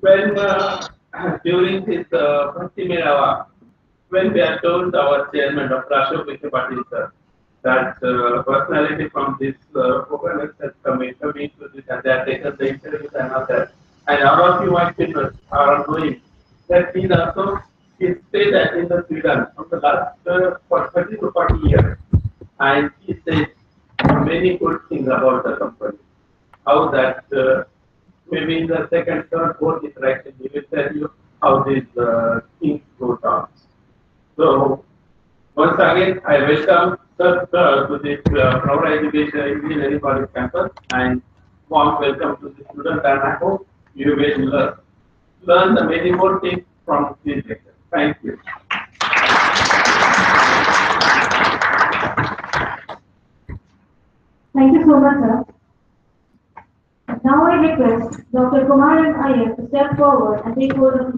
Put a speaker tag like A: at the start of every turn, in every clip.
A: when uh, during this uh, Bhakti when we are told our chairman, Dr. Ashok Vikhe Patil sir, that uh, personality from this uh, has come into this and they have taken the interviews and all that. And all of you might be are knowing that he also he stayed at in the Sweden from the last uh, for 30 to 40 years. And he said many good things about the company. How that uh, maybe in the second, third, fourth interaction, he will tell you how these uh, things go down. So, once again, I welcome sir uh, to this uh, Pravara Education Engineering College campus and warm welcome to the students and I hope you will learn, learn the many more things from this lecture. Thank you.
B: Thank you so much, sir. Now I request Dr. Kumar M Iyer to step forward and take hold of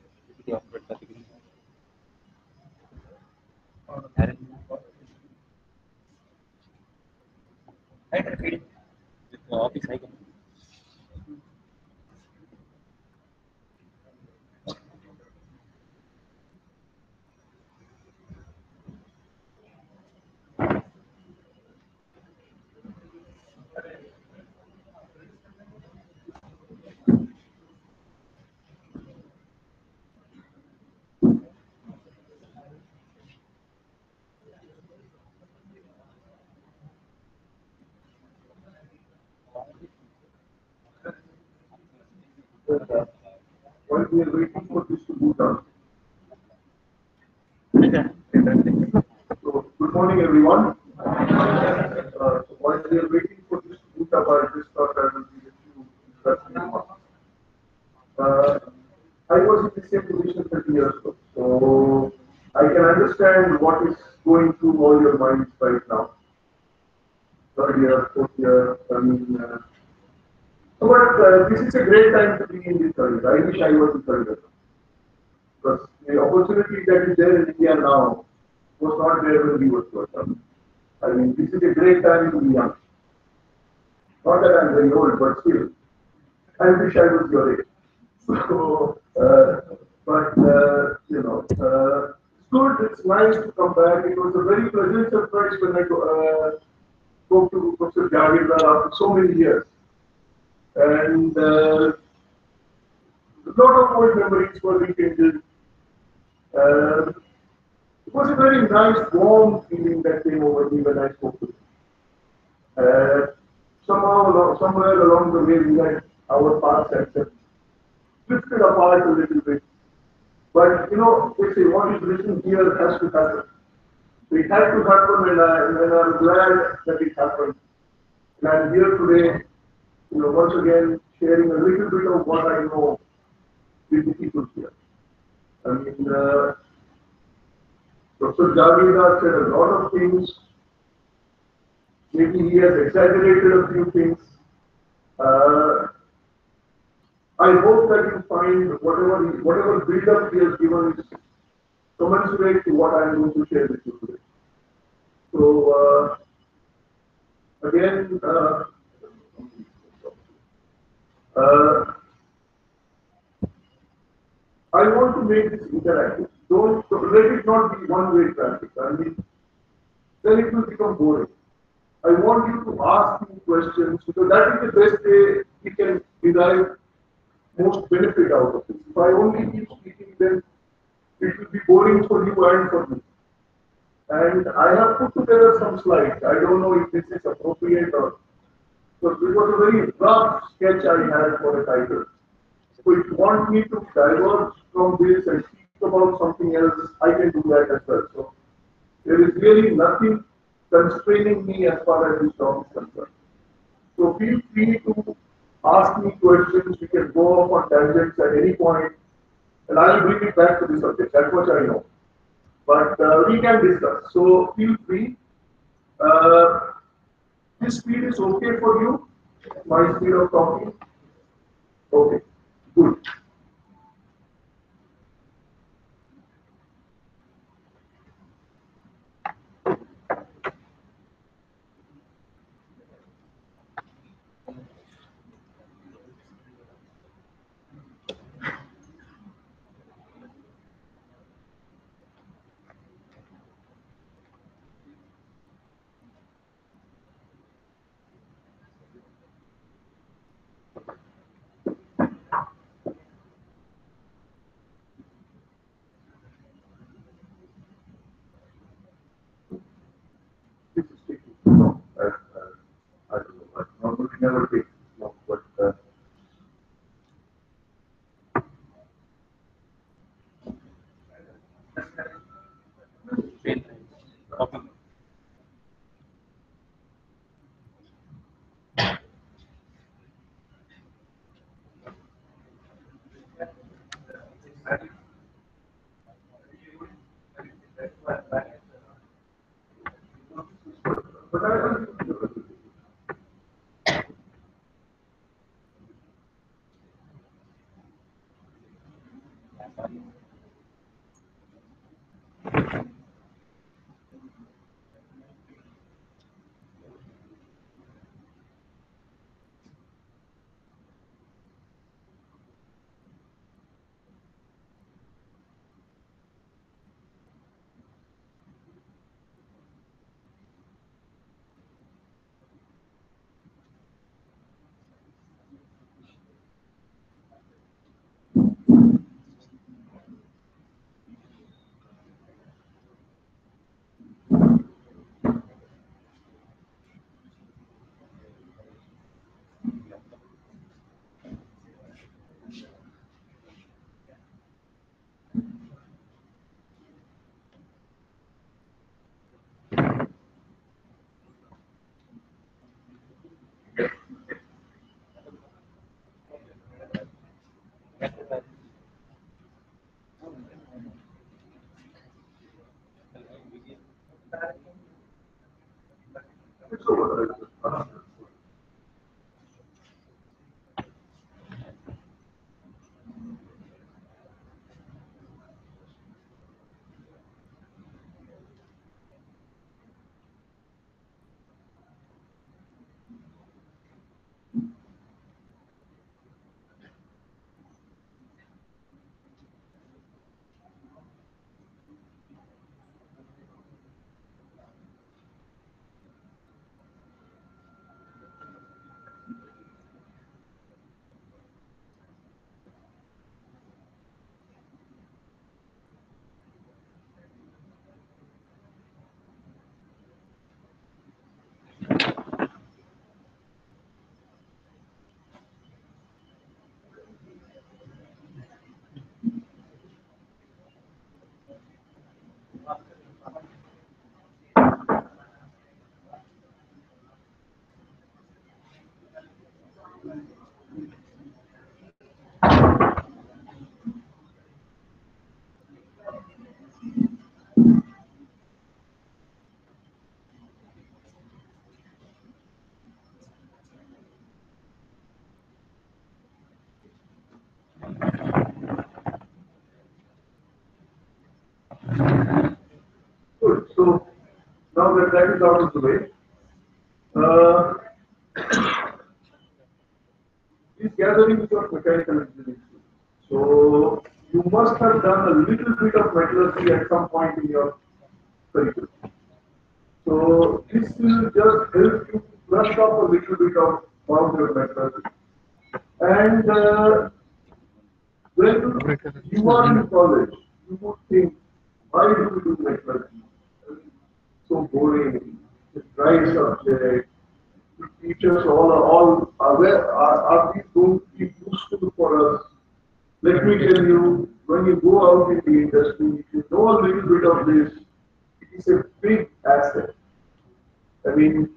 C: while we are waiting for this to boot up. So, good morning, everyone. Uh, so while we are waiting for this to boot up, I just thought I will give a few. Uh, I was in the same position 30 years ago, so I can understand what is going through all your minds right now. Third year, fourth year, I mean, uh, but uh, this is a great time to be in this career. I wish I was in career. Because the opportunity that is there in India now was not there when we were young. I mean, this is a great time to be young. Not that I'm very old, but still, I wish I was your age. So, uh, but uh, you know, uh, it's good. It's nice to come back. It was a very pleasant surprise when I go, uh, spoke to Professor Jagirdar after so many years and uh, a lot of old memories were rekindled. Uh, it was a very nice, warm feeling that came over me when I spoke to him. Uh, somehow, somewhere along the way, we had our had just drifted apart a little bit. But you know, they say what is written here has to happen. So it had to happen, and, I, and I'm glad that it happened. And I'm here today you know, once again, sharing a little bit of what I know with the people here. I mean, uh, Dr. Jagirdar said a lot of things. Maybe he has exaggerated a few things. Uh, I hope that you find whatever whatever build-up he has given is commensurate to what I am going to share with you today. So, uh, again, uh, uh, I want to make this interactive. Don't, so let it not be one-way traffic. I mean, then it will become boring. I want you to ask me questions because that is the best way we can derive most benefit out of it. If I only keep speaking, then it will be boring for you and for me. And I have put together some slides. I don't know if this is appropriate or, but it was a very rough sketch I had for a title. So if you want me to diverge from this and speak about something else, I can do that as well. So there is really nothing constraining me as far as this talk is concerned. So feel free to ask me questions. We can go off on tangents at any point, and I will bring it back to the subject. That much I know. But uh, we can discuss. So feel free. Uh, this speed is okay for you? My speed of talking? Okay, good. This is taking too long. I, uh, I don't know. I normally never this long, but uh,
D: Pen,
C: that is out of the way, uh, these gatherings of mechanical engineering. So you must have done a little bit of metallurgy at some point in your curriculum. So this will just help you brush up a little bit of your metallurgy. And uh, when you are in college, you would think, why do we do metallurgy? Boring, it's dry subject. Uh, the teachers all are all aware, are, are these going useful for us? Let me tell you, when you go out in the industry, if you know a little bit of this, it is a big asset. I mean,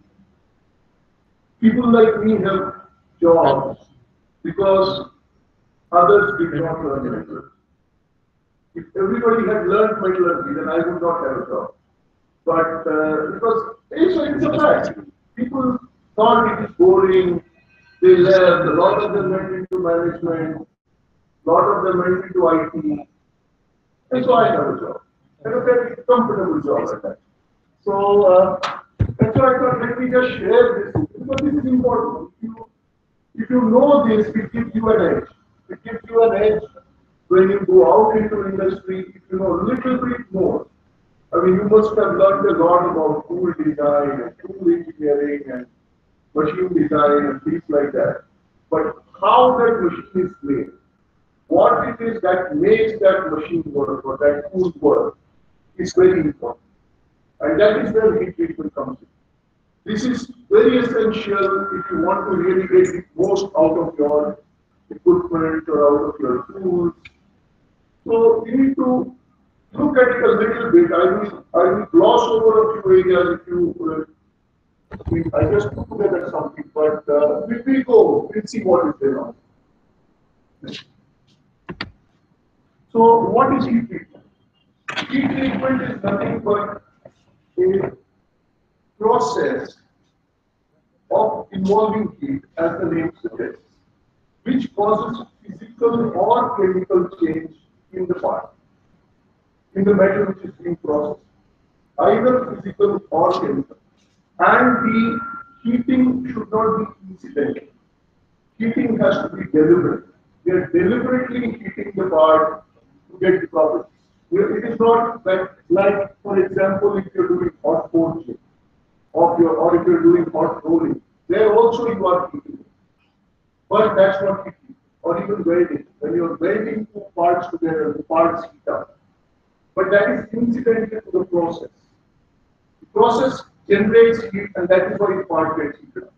C: people like me have jobs because others did not learn metallurgy. If everybody had learned metallurgy, then I would not have a job. But uh, because it's, it's a fact, people thought it is boring. They learned, a lot of them went into management, a lot of them went into IT. And so I have a job. And a very comfortable job at that. So uh, that's why I thought let me just share this because this is important. If you, if you know this, it gives you an edge. It gives you an edge when you go out into industry, if you know a little bit more. I mean, you must have learned a lot about tool design and tool engineering and machine design and things like that. But how that machine is made, what it is that makes that machine work or that tool work is very important. And that is where heat treatment comes in. This is very essential if you want to really get the most out of your equipment or out of your tools. So you need to look at it a little bit. I will, I will gloss over a few areas if you, uh, I just put together something, but uh, we will go, we'll see what is there on. So what is heat treatment? Heat treatment is nothing but a process of involving heat, as the name suggests, which causes physical or chemical change in the part, in the metal which is being processed, either physical or chemical. And the heating should not be incidental. Heating has to be deliberate. We are deliberately heating the part to get the properties. It is not like, like, for example, if you're doing hot forging, or your, or if you're doing hot rolling, there also you are heating. But that's not heating, or even welding. When you're welding two parts together, the parts heat that is incidental to the process. The process generates heat and that is why gets heated up.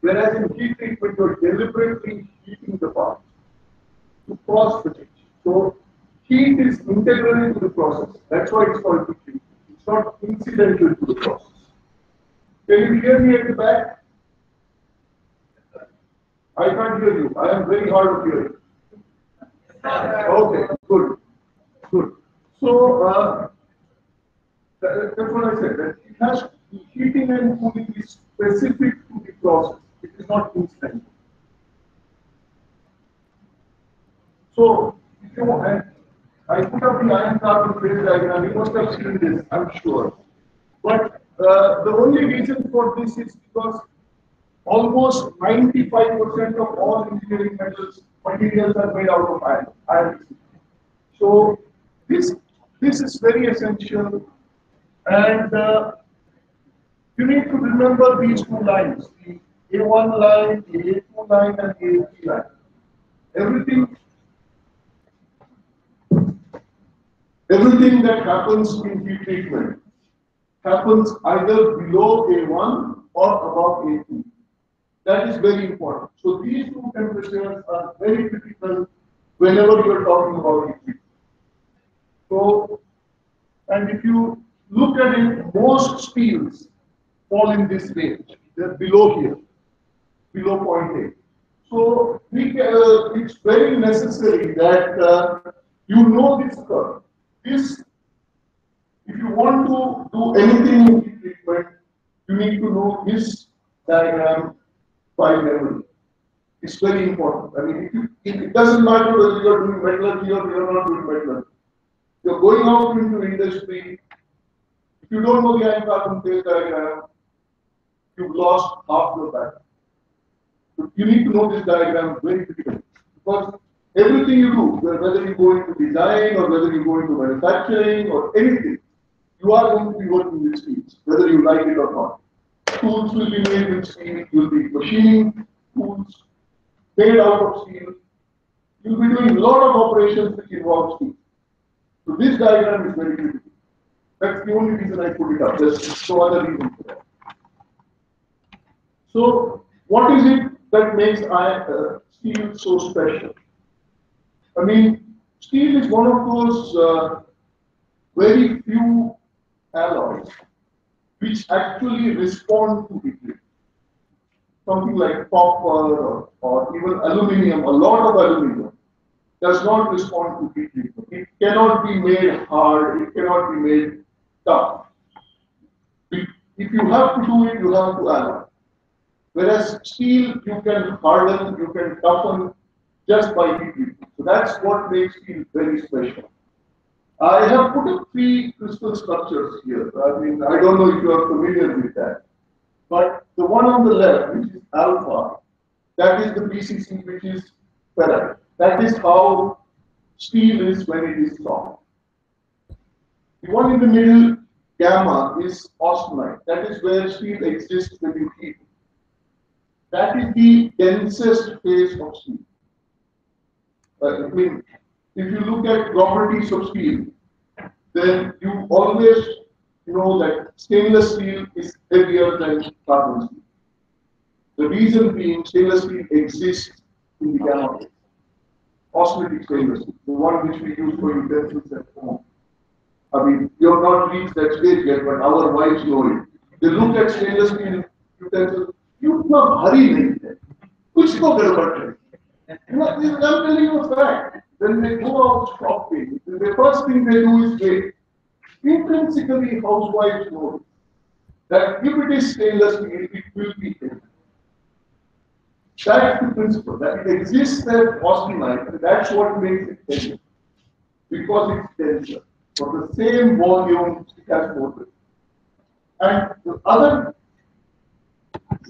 C: Whereas in heat treatment, you're deliberately heating the part to cause change. So heat is integral into the process. That's why it's called heat. It's not incidental to the process. Can you hear me at the back? I can't hear you. I am very hard of hearing. Okay, good, good. So, uh, that's what I said, that it has, heating and cooling is specific to the process. It is not incidental. So, if you want, I put up the iron carbon phase diagram, you must have seen this, I'm sure. But uh, the only reason for this is because almost 95% of all engineering metals materials are made out of iron. iron. So this this is very essential, and uh, you need to remember these two lines: the A1 line, the A2 line, and the A3 line. Everything everything that happens in heat treatment happens either below A1 or above A2. That is very important. So these two temperatures are very critical whenever you are talking about heat. So, and if you look at it, most steels fall in this range. They're below here, below 0.8. So we, uh, it's very necessary that uh, you know this curve. This, if you want to do anything in treatment, you need to know this diagram by memory. It's very important. I mean, if you, if it doesn't matter whether you are doing metallurgy or you are not doing metallurgy. You're going out into industry. If you don't know the iron carbon phase diagram, you've lost half your battle. You need to know this diagram very critically because Everything you do, whether you go into design or whether you go into manufacturing or anything, you are going to be working with steel, whether you like it or not. Tools will be made with steel, you'll be machining tools made out of steel. You'll be doing a lot of operations which involve steel. So this diagram is very critical. That's the only reason I put it up. There's no other reason for that. So, what is it that makes uh, steel so special? I mean, steel is one of those uh, very few alloys which actually respond to heat. Something like copper or, or even aluminium, a lot of aluminium does not respond to heat treatment. It cannot be made hard, it cannot be made tough. If you have to do it, you have to alloy. Whereas steel, you can harden, you can toughen just by heat. So that's what makes steel very special. I have put up three crystal structures here. I mean, I don't know if you are familiar with that. But the one on the left, which is alpha, that is the BCC, which is ferrite. That is how steel is when it is soft. The one in the middle, gamma, is austenite. That is where steel exists when you heat. That is the densest phase of steel. Uh, I mean, if you look at properties of steel, then you always know that stainless steel is heavier than carbon steel. The reason being stainless steel exists in the gamma phase osmotic flavors, the one which we use for utensils at home. I mean, you have not reached that stage yet, but our wives know it. They look at stainless steel utensils, you know, hurry nahi hai. Kuch to gadbad hai. You know, this, I'm telling you a fact. They go out shopping, the first thing they do is they Intrinsically, housewives know that if it is stainless steel, it will be healthy. That's the principle, that it exists as austenite, and that's what makes it heavy. Because it's denser. For the same volume, it has more. And the other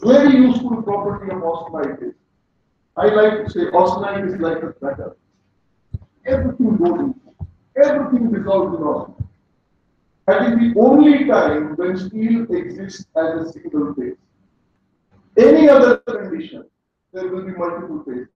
C: very useful property of austenite is, I like to say austenite is like a butter. Everything goes in, everything dissolves in austenite. That is the only time when steel exists as a single phase. Any other condition, there will be multiple phases.